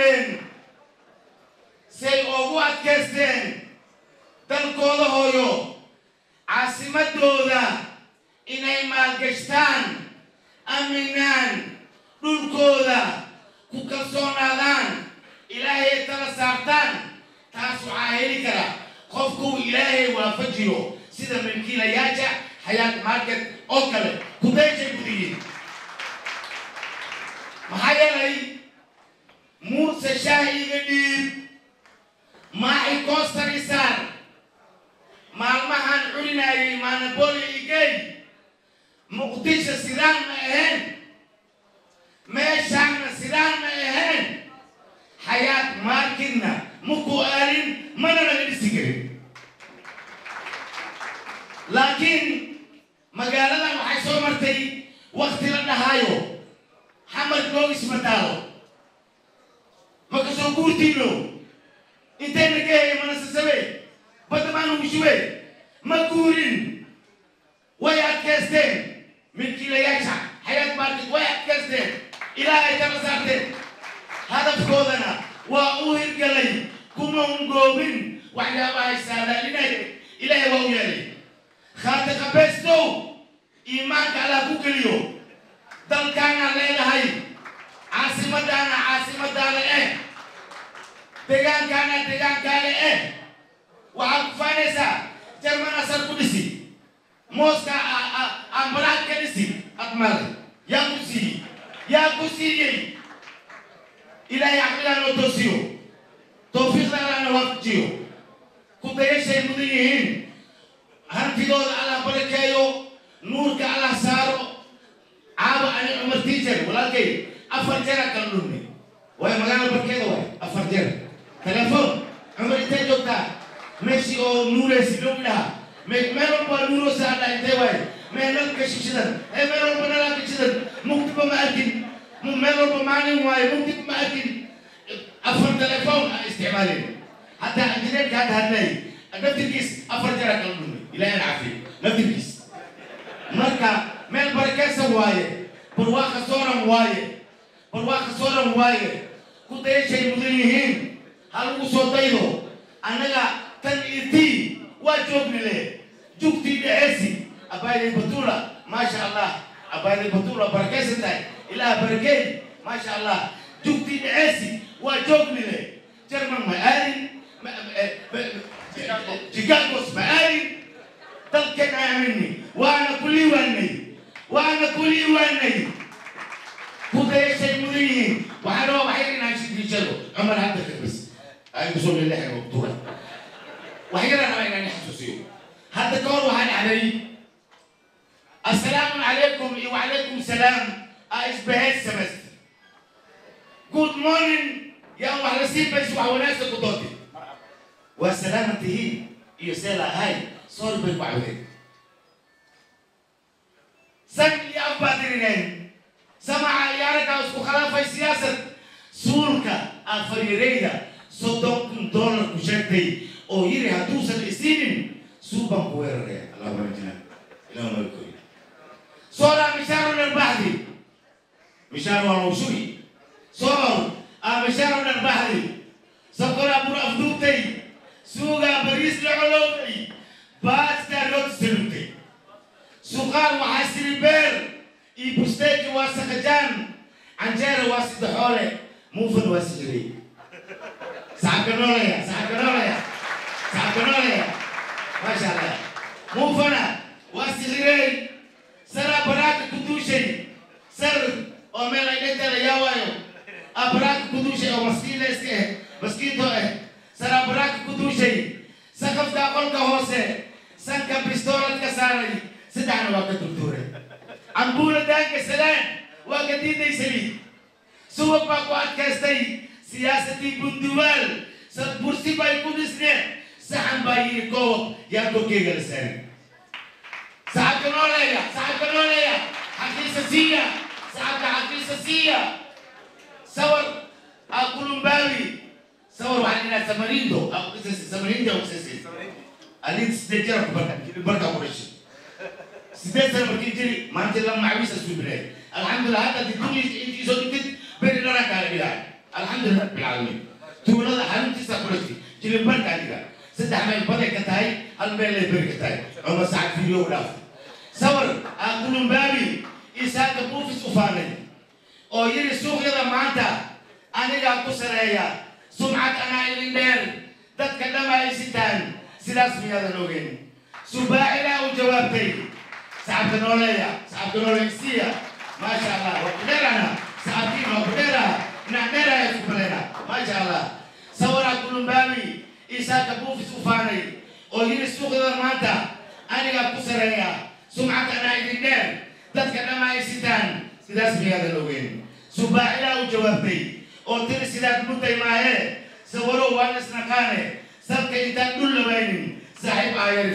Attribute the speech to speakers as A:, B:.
A: dadaaleen say ugu adkaysteen dalkooda hooyo caasimadooda inay maalgashtaan aaminaan dhulkooda ku kalsoonaadaan ilaahay tala saartaan taas waxaa heli kara qofkuu ilaahay waafajiyo sida milkiilayaasha xayaat market oo kale culinayay maanaboli igey muqdisho sidaan ma ahayn meeshaanna sidaan ma ahayn xayaat marketna maku aalin mana laga dhisi karin. Laakiin magaaladan waxay soo martay wakti la dhahaayo. Xamar googis mataalo maka soo guurtiino intayna ka heye mana sasabe badda maanu gushube ma guurin way adkaysteen milkiilayaasha xayaat market way adkaysteen ilaahay tala saarteen hadafkoodana waa u hirgalay kuma ungoobin waxyaabahay saadaalinay ilaahay waa u yeelay khaatiqabaystow iimaanka allah ku geliyo dalkaanaan leedahay ku dayashay mudan yihiin hantidooda allah barakeeyo nuurka allah saaro. Caaba ani cumar tiijar walaalkay afar jeer kala dhumnay waay magaala barkeeda waay afar jeer. Telefoon cumar intee joogtaa meeshii oo nuuraysi dhow dhaha meel walba nuuroosa intee waay meel nalka shishidan ee meel walba nalaka shidan mugdiba ma arkin? Meel walba maalin waaye mugdiba ma arkin? Afar telefoon a isticmaalin hataa injineerka hadda hadlay naftirkiis afar jeer kala dhumnay ilaahay cafiyo naftirkiis marka meel barakeysan waaye barwaaqa sooran waaye barwaaqa sooran waaye ku dayashay mudan yihiin ha lagu soo daydo annaga tan itii waa joognile jugtii dheceesi abaayday batula maasha allah abaayday batula barakeysan tahay ilaah barakeey maasha allah jugtii dheceesi waa joognile jerman ma aadin شيكاغو تقلقص مقارب تلقنها مني وأنا كلي واني وأنا كلي واني كودا يسال مديني وحنا وحيرين عن شد رجاله عمر عبدك بس اي بصول اللي إحنا مبتورة وحيرا أنا وين أنا حسوسيه هذا كور علي السلام عليكم وعليكم سلام إيش بهالسمستر جود مورنينج يا وحنا سيبس وحنا ناس قضاتي waa salaama tihiin iyo seela ahay soor bay ku cawdeen san iyo af baa dirineen samaca iyo isku khilaafay siyaasad suulka afariireyda soddon kun dollar ku sheegtay oo yiri hadduusan isiinin suuban ku weeraraya. Allahuma rajina ilaa malkoy sooraa mishaaro dharbaxdi mishaar waa mawshuuci soor aa dharbaxdi sakoraa loo salugtay suqaar waxaa siri beer. Iyo busteeki waa sakajaan. Canjeera waa sidaxoole muufan waa sijiray saxabka noolaya saxabka noolaya saxabka noolaya. Maasha allah muufana waa sixirey saraa baraaka ku duushay sar oo meel ay dhanteeda yaa waayo a baraaka ku duushay oo maskiin la iska eh maskiinto eh saraa baraaka ku duushay sakafka qolka hoose sanka saaray saddexna waa ka durduuray cambuula daanka salaan waa ka diiday saliid subag baa ku adkaystay siyaasadii bunduwaal bursi bay ku dhisneen saxan baa yiri koob yaa korkeyga la saaray saxabka nooleeya saxabka nooleeya xaqiisa siiya saxabka xaqiisa siiya sawar aa kulumbaawi sawar waxaa dhinaa samarindo kusasi samarindo aa kusasi alin sideed jara ku barka barka dhashay sideed sana markii jiri maanta la macwiisa isku bilaay alxamdulilah hadda di kun intii soo dhigtid beri dharan kaala bilaay alxamdulilah bilcaalamiin tuulada xaruntiisa kulati jilimbarka adiga saddex meel baday ka tahay hal meel ay beri ka tahay cumar sacad fiidiyo dhaaf sawir aan kulumbaabi isaaka buufis u faanay oo yiri suuqyada maanta anigaa ku sareeya sumcad anaa idin dheer dadka dhama ay sitaan sidaas miyaadan ogeyn subaacilaa u jawaabtay saxabka nooleeya saxabka nooleysiya maasha allah waa ku dheerana saxabkiin waa ku dheera dhinac dheeraya isku baleyna maasha allah sawaraa kulumbaabi isaaka buufis u faanay oo yiri suuqyada maanta anigaa ku sareeya sumcad anaa idin dheer dadka dhama ay sitaan sidaas miyaadan ogeyn subaacilaa u jawaabtay oo tiri sidaad mudday maahe sawarow waan isnaqaane salka intaan dhul labaynin saaxiib aayari